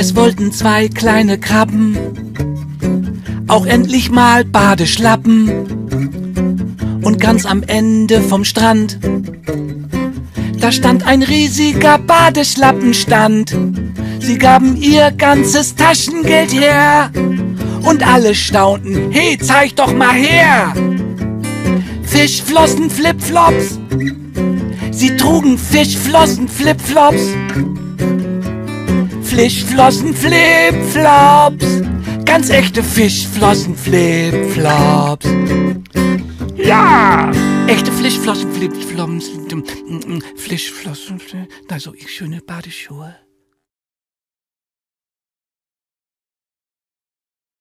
Es wollten zwei kleine Krabben auch endlich mal Badeschlappen. Und ganz am Ende vom Strand, da stand ein riesiger Badeschlappenstand. Sie gaben ihr ganzes Taschengeld her und alle staunten, hey, zeig doch mal her. Fischflossen, Flipflops, sie trugen Fischflossen, Flipflops. Fischflossen, Flipflops, ganz echte Fischflossen, Flipflops. Ja, echte Fischflossen, Flipflops, Fischflossen, also ich schöne Badeschuhe.